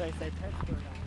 So I said test or not?